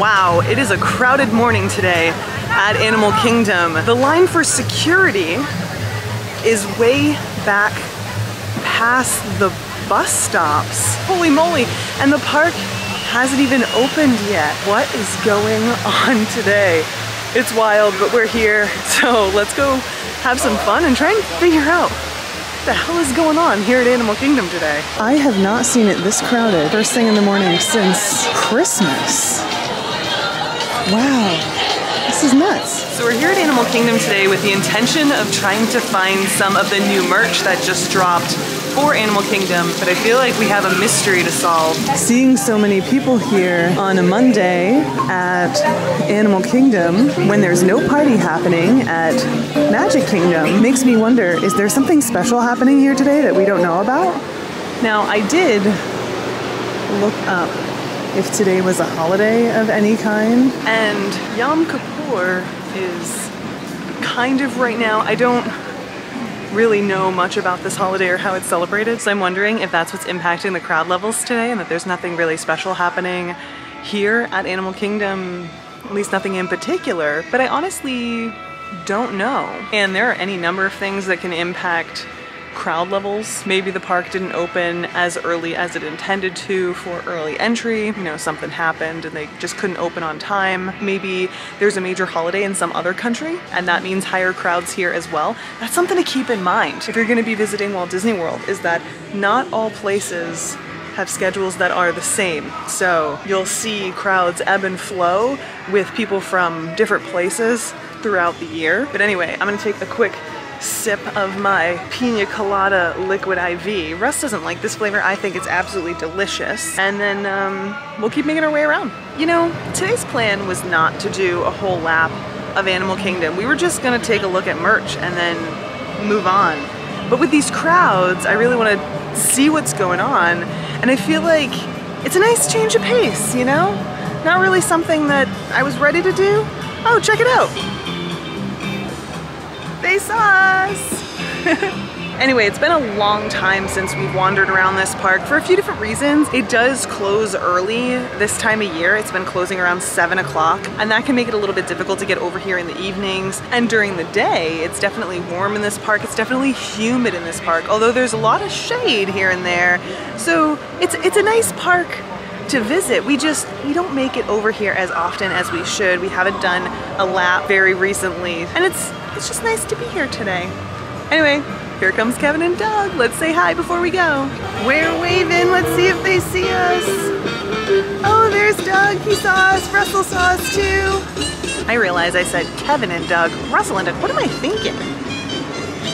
Wow, it is a crowded morning today at Animal Kingdom. The line for security is way back past the bus stops. Holy moly, and the park hasn't even opened yet. What is going on today? It's wild, but we're here, so let's go have some fun and try and figure out what the hell is going on here at Animal Kingdom today. I have not seen it this crowded first thing in the morning since Christmas. Wow, this is nuts. So we're here at Animal Kingdom today with the intention of trying to find some of the new merch that just dropped for Animal Kingdom, but I feel like we have a mystery to solve. Seeing so many people here on a Monday at Animal Kingdom when there's no party happening at Magic Kingdom makes me wonder is there something special happening here today that we don't know about? Now, I did look up if today was a holiday of any kind, and Yom Kippur is kind of right now. I don't really know much about this holiday or how it's celebrated, so I'm wondering if that's what's impacting the crowd levels today and that there's nothing really special happening here at Animal Kingdom, at least nothing in particular, but I honestly don't know. And there are any number of things that can impact crowd levels. Maybe the park didn't open as early as it intended to for early entry. You know, something happened and they just couldn't open on time. Maybe there's a major holiday in some other country and that means higher crowds here as well. That's something to keep in mind if you're going to be visiting Walt Disney World is that not all places have schedules that are the same. So you'll see crowds ebb and flow with people from different places throughout the year. But anyway, I'm gonna take a quick sip of my pina colada liquid IV. Russ doesn't like this flavor. I think it's absolutely delicious. And then um, we'll keep making our way around. You know, today's plan was not to do a whole lap of Animal Kingdom. We were just gonna take a look at merch and then move on. But with these crowds, I really wanna see what's going on. And I feel like it's a nice change of pace, you know? Not really something that I was ready to do. Oh, check it out. They saw us. anyway, it's been a long time since we've wandered around this park for a few different reasons. It does close early this time of year. It's been closing around seven o'clock and that can make it a little bit difficult to get over here in the evenings. And during the day, it's definitely warm in this park. It's definitely humid in this park, although there's a lot of shade here and there. So it's, it's a nice park to visit. We just, we don't make it over here as often as we should. We haven't done a lap very recently. And it's, it's just nice to be here today. Anyway, here comes Kevin and Doug. Let's say hi before we go. We're waving, let's see if they see us. Oh, there's Doug, he saw us. Russell saw us too. I realize I said Kevin and Doug, Russell and Doug, what am I thinking?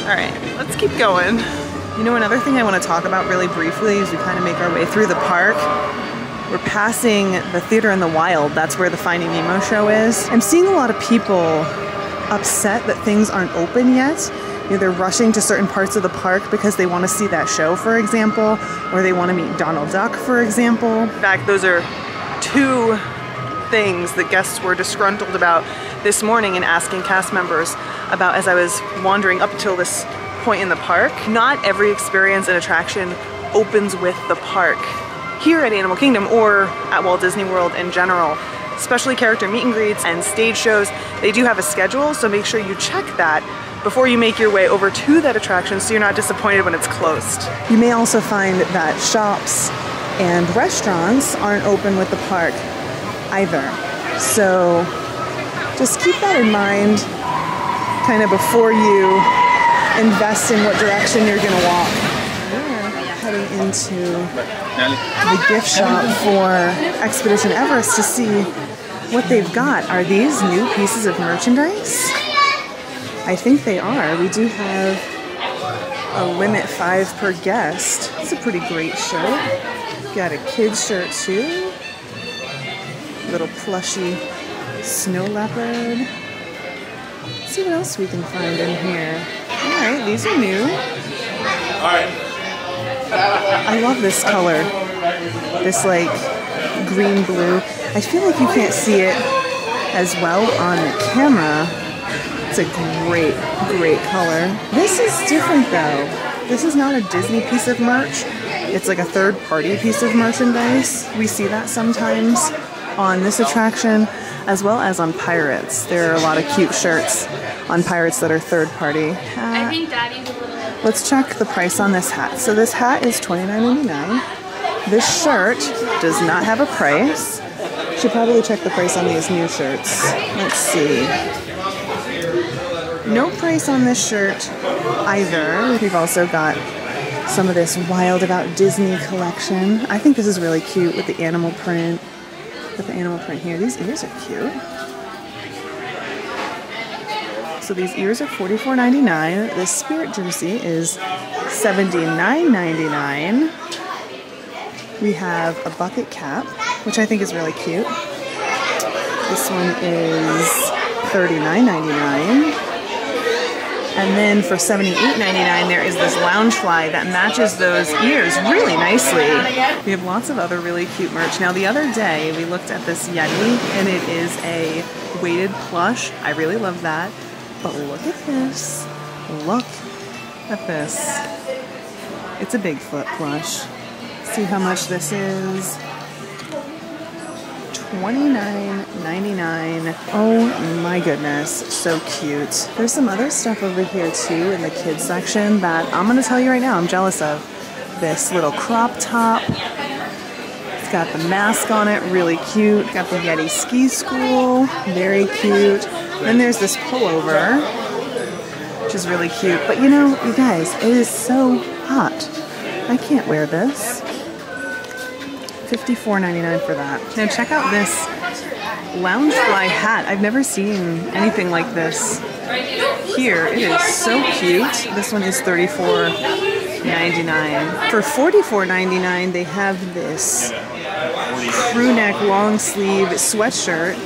All right, let's keep going. You know, another thing I want to talk about really briefly as we kind of make our way through the park we're passing the Theater in the Wild. That's where the Finding Nemo show is. I'm seeing a lot of people upset that things aren't open yet. You know, they're rushing to certain parts of the park because they want to see that show, for example, or they want to meet Donald Duck, for example. In fact, those are two things that guests were disgruntled about this morning and asking cast members about as I was wandering up until this point in the park. Not every experience and attraction opens with the park here at Animal Kingdom or at Walt Disney World in general. Especially character meet and greets and stage shows, they do have a schedule, so make sure you check that before you make your way over to that attraction so you're not disappointed when it's closed. You may also find that shops and restaurants aren't open with the park either. So just keep that in mind kind of before you invest in what direction you're gonna walk heading into the gift shop for Expedition Everest to see what they've got. Are these new pieces of merchandise? I think they are. We do have a limit five per guest. It's a pretty great shirt. Got a kid's shirt too. Little plushy snow leopard. Let's see what else we can find in here. All right, these are new. All right. I love this color. This like green blue. I feel like you can't see it as well on the camera. It's a great, great color. This is different though. This is not a Disney piece of merch. It's like a third party piece of merchandise. We see that sometimes on this attraction as well as on Pirates. There are a lot of cute shirts on Pirates that are third party. I uh, think Daddy's a little. Let's check the price on this hat. So this hat is $29.99. This shirt does not have a price. Should probably check the price on these new shirts. Let's see. No price on this shirt either. We've also got some of this Wild About Disney collection. I think this is really cute with the animal print. With the animal print here. These ears are cute. So these ears are $44.99. This spirit jersey is $79.99. We have a bucket cap, which I think is really cute. This one is $39.99. And then for $78.99, there is this Loungefly that matches those ears really nicely. We have lots of other really cute merch. Now, the other day, we looked at this Yeti, and it is a weighted plush. I really love that. But look at this. Look at this. It's a Bigfoot plush. See how much this is? $29.99. Oh my goodness, so cute. There's some other stuff over here too in the kids section that I'm gonna tell you right now I'm jealous of. This little crop top. It's got the mask on it, really cute. Got the Yeti Ski School, very cute. Then there's this pullover, which is really cute. But you know, you guys, it is so hot. I can't wear this. $54.99 for that. Now check out this Loungefly hat. I've never seen anything like this here. It is so cute. This one is $34.99. For $44.99, they have this crew neck long sleeve sweatshirt.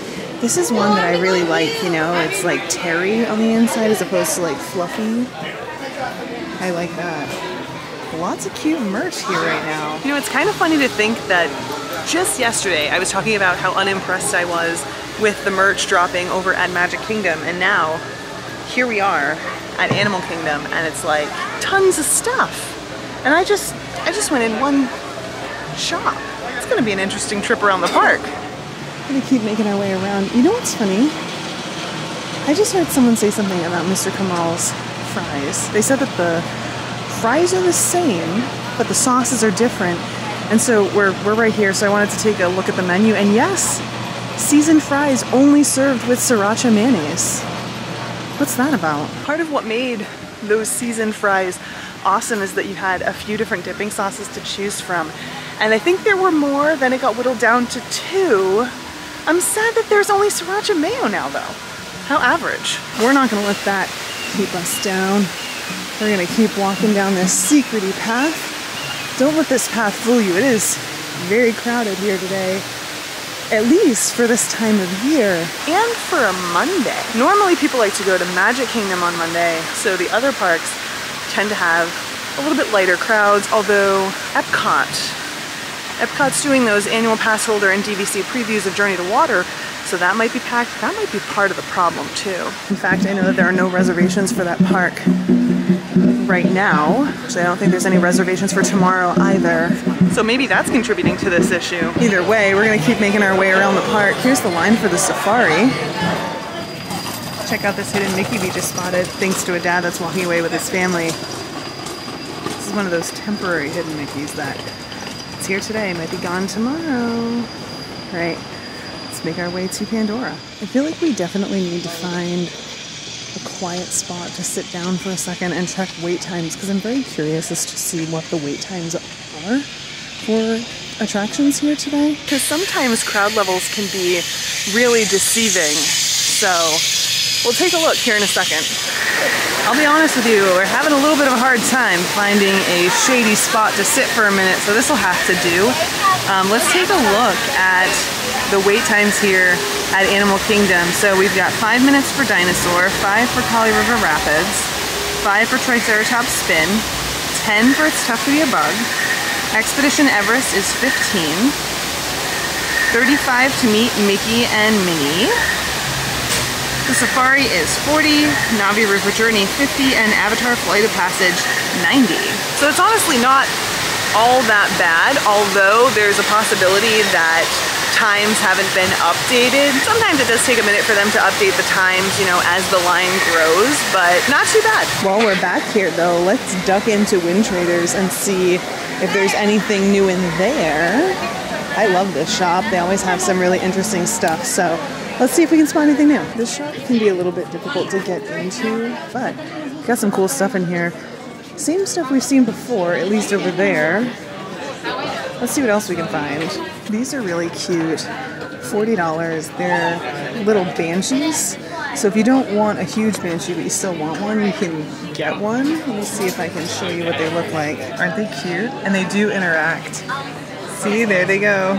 This is one that I really like, you know, it's like terry on the inside as opposed to like fluffy. I like that lots of cute merch here right now. You know, it's kind of funny to think that just yesterday I was talking about how unimpressed I was with the merch dropping over at Magic Kingdom and now here we are at Animal Kingdom and it's like tons of stuff. And I just, I just went in one shop. It's gonna be an interesting trip around the park. We're gonna keep making our way around. You know what's funny? I just heard someone say something about Mr. Kamal's fries. They said that the fries are the same, but the sauces are different. And so we're, we're right here, so I wanted to take a look at the menu. And yes, seasoned fries only served with sriracha mayonnaise. What's that about? Part of what made those seasoned fries awesome is that you had a few different dipping sauces to choose from. And I think there were more, then it got whittled down to two. I'm sad that there's only sriracha mayo now though. How average. We're not gonna let that keep us down. We're gonna keep walking down this secrety path. Don't let this path fool you. It is very crowded here today, at least for this time of year. And for a Monday. Normally people like to go to Magic Kingdom on Monday, so the other parks tend to have a little bit lighter crowds, although Epcot, Epcot's doing those annual pass holder and DVC previews of Journey to Water, so that might be packed. That might be part of the problem too. In fact, I know that there are no reservations for that park right now. Actually, I don't think there's any reservations for tomorrow either. So maybe that's contributing to this issue. Either way, we're gonna keep making our way around the park. Here's the line for the safari. Check out this hidden Mickey we just spotted, thanks to a dad that's walking away with his family. This is one of those temporary hidden Mickeys that it's here today, might be gone tomorrow. Right, let's make our way to Pandora. I feel like we definitely need to find a quiet spot to sit down for a second and check wait times because I'm very curious as to see what the wait times are for attractions here today. Because sometimes crowd levels can be really deceiving. So we'll take a look here in a second. I'll be honest with you, we're having a little bit of a hard time finding a shady spot to sit for a minute, so this will have to do. Um, let's take a look at the wait times here at Animal Kingdom. So we've got five minutes for Dinosaur, five for Kali River Rapids, five for Triceratops Spin, 10 for It's Tough to Be a Bug, Expedition Everest is 15, 35 to meet Mickey and Minnie, the Safari is 40, Na'vi River Journey 50, and Avatar Flight of Passage 90. So it's honestly not all that bad, although there's a possibility that times haven't been updated. Sometimes it does take a minute for them to update the times, you know, as the line grows, but not too bad. While we're back here though, let's duck into Windtraders and see if there's anything new in there. I love this shop. They always have some really interesting stuff. So let's see if we can spot anything new. This shop can be a little bit difficult to get into, but got some cool stuff in here. Same stuff we've seen before, at least over there. Let's see what else we can find. These are really cute. $40. They're little banshees. So if you don't want a huge banshee but you still want one, you can get one. Let me see if I can show you what they look like. Aren't they cute? And they do interact. See, there they go.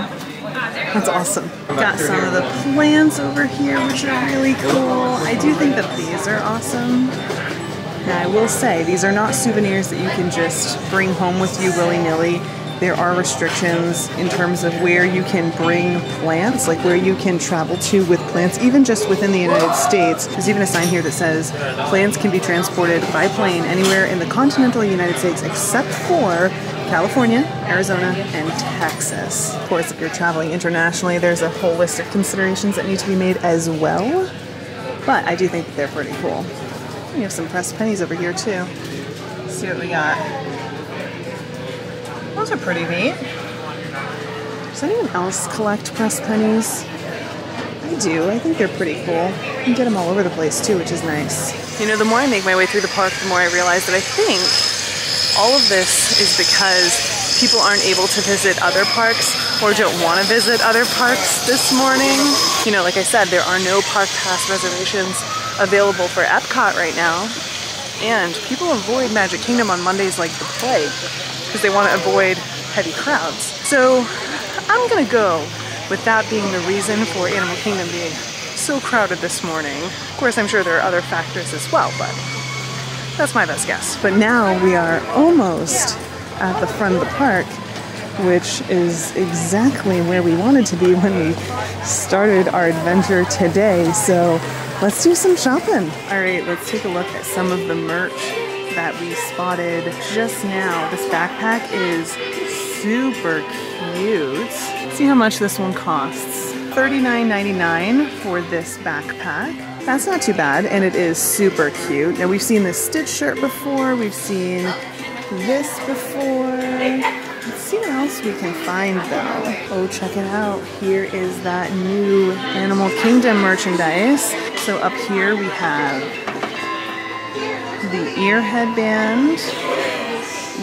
That's awesome. Got some of the plants over here, which are really cool. I do think that these are awesome. Now, I will say, these are not souvenirs that you can just bring home with you willy-nilly. There are restrictions in terms of where you can bring plants, like where you can travel to with plants, even just within the United States. There's even a sign here that says plants can be transported by plane anywhere in the continental United States except for California, Arizona, and Texas. Of course, if you're traveling internationally, there's a whole list of considerations that need to be made as well. But I do think that they're pretty cool. We have some pressed pennies over here too. Let's see what we got. Those are pretty neat. Does anyone else collect pressed pennies? I do. I think they're pretty cool. You can get them all over the place too, which is nice. You know, the more I make my way through the park, the more I realize that I think all of this is because people aren't able to visit other parks or don't want to visit other parks this morning. You know, like I said, there are no park pass reservations available for Epcot right now. And people avoid Magic Kingdom on Mondays like the plague because they want to avoid heavy crowds. So I'm gonna go with that being the reason for Animal Kingdom being so crowded this morning. Of course, I'm sure there are other factors as well, but that's my best guess. But now we are almost at the front of the park, which is exactly where we wanted to be when we started our adventure today. So let's do some shopping. All right, let's take a look at some of the merch that we spotted just now. This backpack is super cute. See how much this one costs. $39.99 for this backpack. That's not too bad, and it is super cute. Now we've seen this Stitch shirt before, we've seen this before. Let's see what else we can find though. Oh, check it out. Here is that new Animal Kingdom merchandise. So up here we have the ear headband,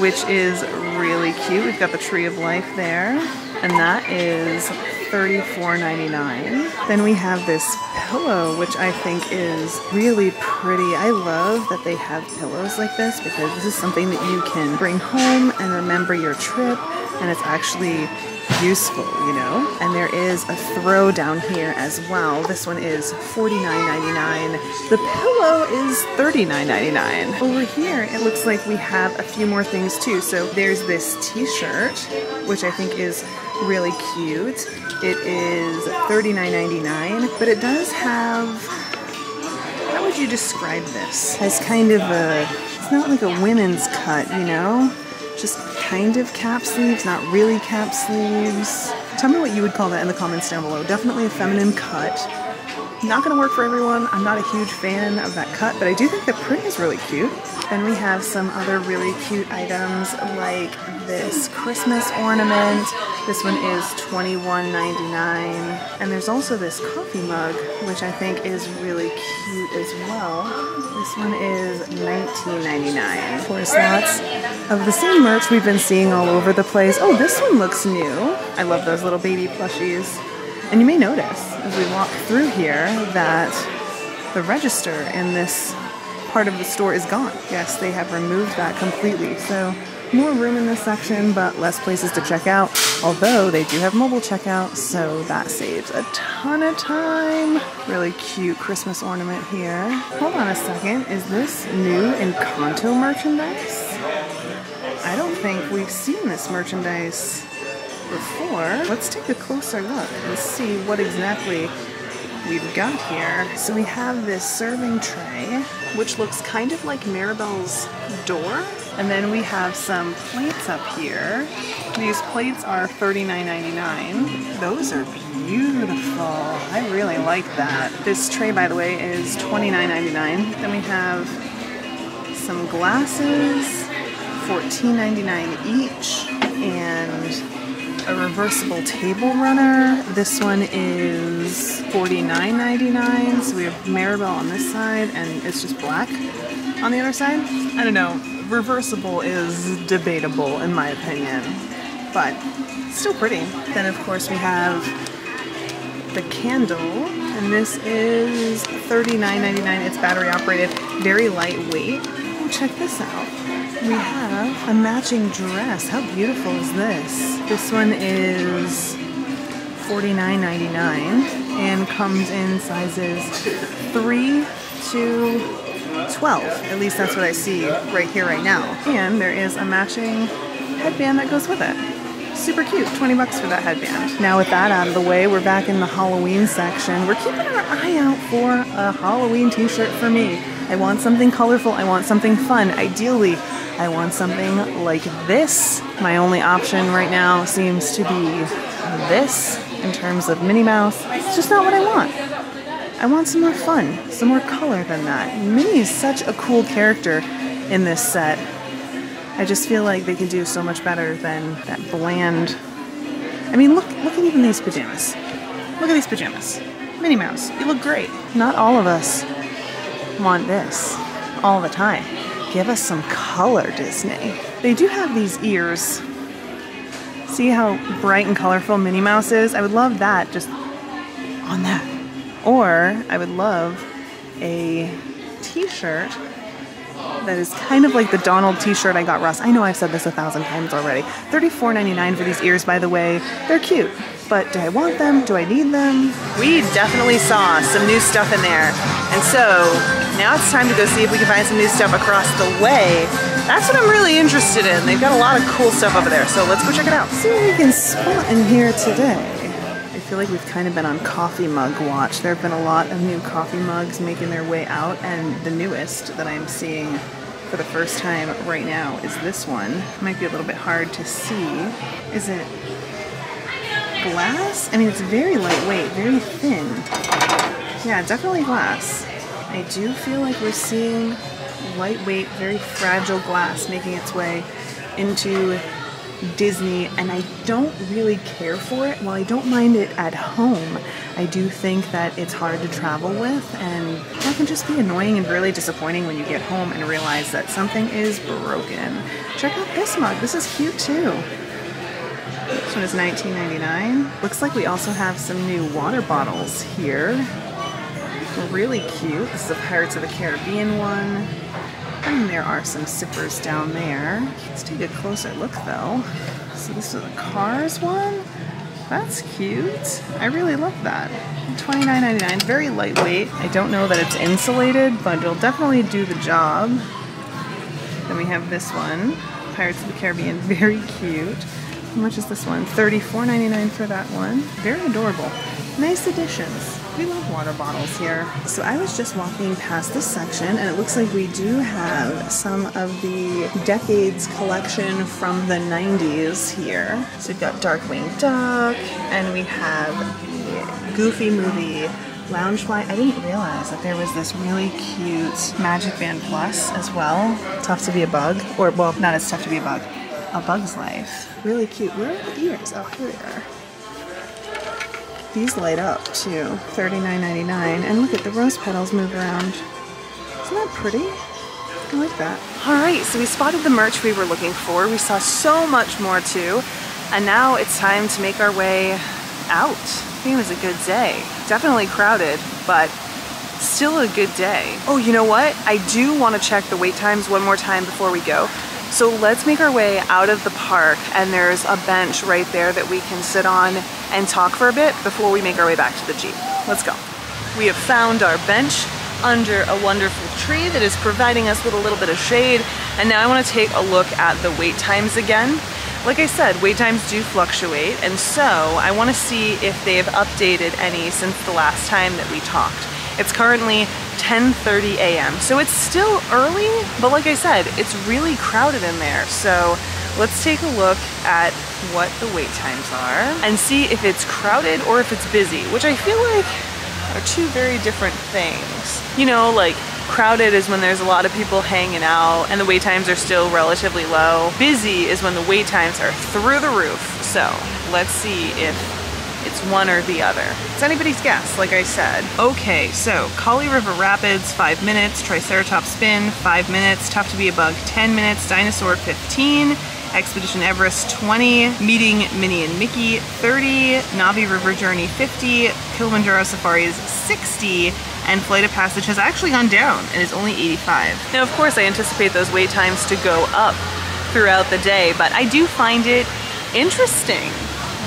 which is really cute. We've got the Tree of Life there, and that is $34.99. Then we have this pillow, which I think is really pretty. I love that they have pillows like this because this is something that you can bring home and remember your trip, and it's actually useful, you know? And there is a throw down here as well. This one is $49.99. The pillow is $39.99. Over here, it looks like we have a few more things too. So there's this t-shirt, which I think is really cute. It is $39.99, but it does have, how would you describe this? As kind of a, it's not like a women's cut, you know? Just kind of cap sleeves, not really cap sleeves. Tell me what you would call that in the comments down below. Definitely a feminine cut. Not gonna work for everyone. I'm not a huge fan of that cut, but I do think the print is really cute. And we have some other really cute items like this Christmas ornament. This one is $21.99. And there's also this coffee mug, which I think is really cute as well. This one is $19.99. Of course, lots of the same merch we've been seeing all over the place. Oh, this one looks new. I love those little baby plushies. And you may notice as we walk through here that the register in this part of the store is gone. Yes, they have removed that completely. So more room in this section, but less places to check out. Although they do have mobile checkout, so that saves a ton of time. Really cute Christmas ornament here. Hold on a second, is this new Encanto merchandise? I don't think we've seen this merchandise before. Let's take a closer look and see what exactly we've got here. So we have this serving tray, which looks kind of like Mirabel's door. And then we have some plates up here. These plates are $39.99. Those are beautiful. I really like that. This tray, by the way, is $29.99. Then we have some glasses, $14.99 each, reversible table runner. This one is $49.99. So we have Mirabel on this side, and it's just black on the other side. I don't know. Reversible is debatable in my opinion, but still pretty. Then of course we have the candle, and this is $39.99. It's battery operated, very lightweight. Check this out. We have a matching dress. How beautiful is this? This one is $49.99 and comes in sizes 3 to 12. At least that's what I see right here, right now. And there is a matching headband that goes with it. Super cute, 20 bucks for that headband. Now with that out of the way, we're back in the Halloween section. We're keeping our eye out for a Halloween t-shirt for me. I want something colorful, I want something fun. Ideally, I want something like this. My only option right now seems to be this in terms of Minnie Mouse. It's just not what I want. I want some more fun, some more color than that. Minnie is such a cool character in this set. I just feel like they could do so much better than that bland. I mean, look, look at even these pajamas. Look at these pajamas. Minnie Mouse, you look great. Not all of us want this all the time. Give us some color, Disney. They do have these ears. See how bright and colorful Minnie Mouse is? I would love that just on that. Or I would love a t-shirt that is kind of like the Donald t-shirt I got Russ. I know I've said this a thousand times already. $34.99 for these ears, by the way. They're cute, but do I want them? Do I need them? We definitely saw some new stuff in there. And so now it's time to go see if we can find some new stuff across the way. That's what I'm really interested in. They've got a lot of cool stuff over there, so let's go check it out. See what we can spot in here today. I feel like we've kind of been on coffee mug watch. There have been a lot of new coffee mugs making their way out, and the newest that I'm seeing for the first time right now is this one. Might be a little bit hard to see. Is it glass? I mean, it's very lightweight, very thin. Yeah, definitely glass. I do feel like we're seeing lightweight, very fragile glass making its way into Disney, and I don't really care for it. While I don't mind it at home, I do think that it's hard to travel with, and that can just be annoying and really disappointing when you get home and realize that something is broken. Check out this mug. This is cute too. This one is $19.99. Looks like we also have some new water bottles here. Really cute. This is a Pirates of the Caribbean one. And there are some sippers down there. Let's take a closer look though. So this is a Cars one. That's cute. I really love that. $29.99, very lightweight. I don't know that it's insulated, but it'll definitely do the job. Then we have this one, Pirates of the Caribbean, very cute. How much is this one? $34.99 for that one. Very adorable. Nice additions. We love water bottles here. So I was just walking past this section and it looks like we do have some of the Decades collection from the 90s here. So we've got Darkwing Duck and we have the Goofy movie Loungefly. I didn't realize that there was this really cute Magic Band Plus as well. Tough to be a bug. Or, well, not as tough to be a bug. A Bug's Life. Really cute. Where are the ears? Oh, here they are. These light up too, $39.99. And look at the rose petals move around. Isn't that pretty? I like that. All right, so we spotted the merch we were looking for. We saw so much more too. And now it's time to make our way out. I think it was a good day. Definitely crowded, but still a good day. Oh, you know what? I do want to check the wait times one more time before we go. So let's make our way out of the park and there's a bench right there that we can sit on and talk for a bit before we make our way back to the Jeep. Let's go. We have found our bench under a wonderful tree that is providing us with a little bit of shade. And now I wanna take a look at the wait times again. Like I said, wait times do fluctuate, and so I want to see if they've updated any since the last time that we talked. It's currently 10.30 a.m. So it's still early, but like I said, it's really crowded in there. So let's take a look at what the wait times are and see if it's crowded or if it's busy, which I feel like are two very different things. You know, like crowded is when there's a lot of people hanging out and the wait times are still relatively low. Busy is when the wait times are through the roof. So let's see if it's one or the other. It's anybody's guess, like I said. Okay, so Kali River Rapids, five minutes. Triceratops Spin, five minutes. Tough to be a Bug, 10 minutes. Dinosaur, 15. Expedition Everest 20, Meeting Minnie and Mickey 30, Na'vi River Journey 50, Kilimanjaro Safaris 60, and Flight of Passage has actually gone down and is only 85. Now of course I anticipate those wait times to go up throughout the day, but I do find it interesting,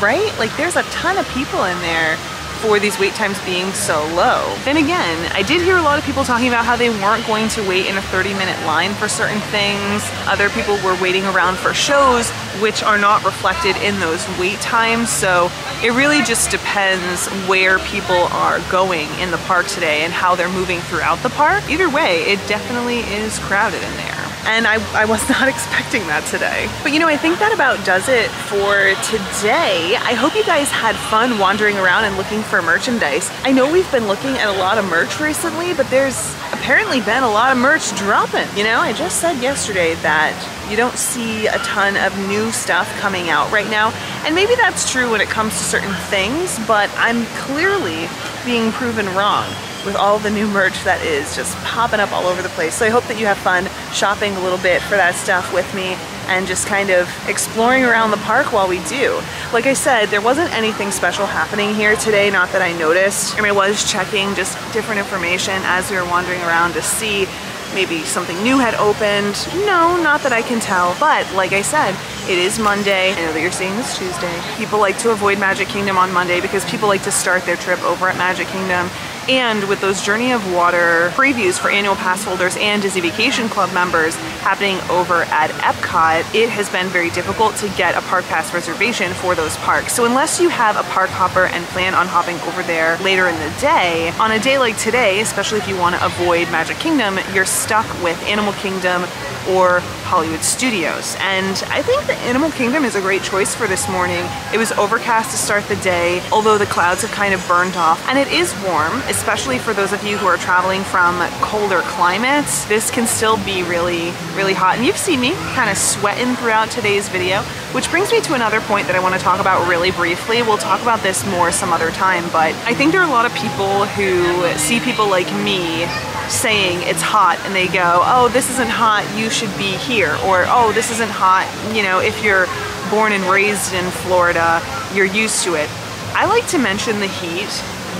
right? Like there's a ton of people in there for these wait times being so low. Then again, I did hear a lot of people talking about how they weren't going to wait in a 30 minute line for certain things. Other people were waiting around for shows, which are not reflected in those wait times. So it really just depends where people are going in the park today and how they're moving throughout the park. Either way, it definitely is crowded in there and I, I was not expecting that today. But you know, I think that about does it for today. I hope you guys had fun wandering around and looking for merchandise. I know we've been looking at a lot of merch recently, but there's apparently been a lot of merch dropping. You know, I just said yesterday that you don't see a ton of new stuff coming out right now. And maybe that's true when it comes to certain things, but I'm clearly being proven wrong with all the new merch that is just popping up all over the place. So I hope that you have fun shopping a little bit for that stuff with me and just kind of exploring around the park while we do. Like I said, there wasn't anything special happening here today, not that I noticed. I mean, I was checking just different information as we were wandering around to see maybe something new had opened. No, not that I can tell, but like I said, it is Monday. I know that you're seeing this Tuesday. People like to avoid Magic Kingdom on Monday because people like to start their trip over at Magic Kingdom and with those Journey of Water previews for annual pass holders and Disney Vacation Club members happening over at Epcot, it has been very difficult to get a park pass reservation for those parks. So unless you have a park hopper and plan on hopping over there later in the day, on a day like today, especially if you want to avoid Magic Kingdom, you're stuck with Animal Kingdom or Hollywood Studios. And I think the Animal Kingdom is a great choice for this morning. It was overcast to start the day, although the clouds have kind of burned off. And it is warm, especially for those of you who are traveling from colder climates. This can still be really, really hot. And you've seen me kind of sweating throughout today's video, which brings me to another point that I want to talk about really briefly. We'll talk about this more some other time, but I think there are a lot of people who see people like me saying it's hot and they go, oh, this isn't hot, you should be here. Or, oh, this isn't hot, you know, if you're born and raised in Florida, you're used to it. I like to mention the heat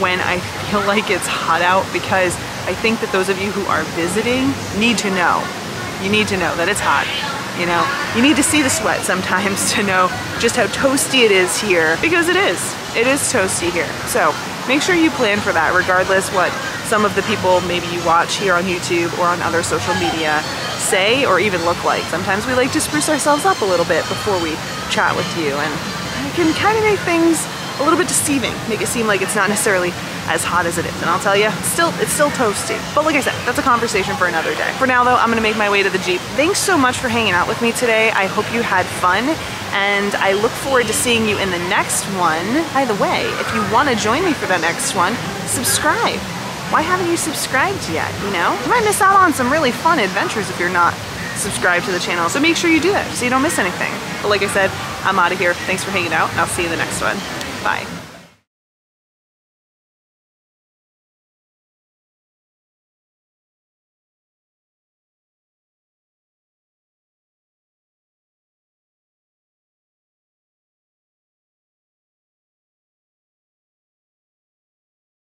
when I feel like it's hot out because I think that those of you who are visiting need to know. You need to know that it's hot. You know, you need to see the sweat sometimes to know just how toasty it is here because it is. It is toasty here. So make sure you plan for that regardless what some of the people maybe you watch here on YouTube or on other social media say or even look like. Sometimes we like to spruce ourselves up a little bit before we chat with you and it can kind of make things a little bit deceiving, make it seem like it's not necessarily as hot as it is. And I'll tell you, still, it's still toasty. But like I said, that's a conversation for another day. For now though, I'm gonna make my way to the Jeep. Thanks so much for hanging out with me today. I hope you had fun and I look forward to seeing you in the next one. By the way, if you wanna join me for the next one, subscribe why haven't you subscribed yet, you know? You might miss out on some really fun adventures if you're not subscribed to the channel, so make sure you do that so you don't miss anything. But like I said, I'm out of here. Thanks for hanging out, and I'll see you in the next one. Bye.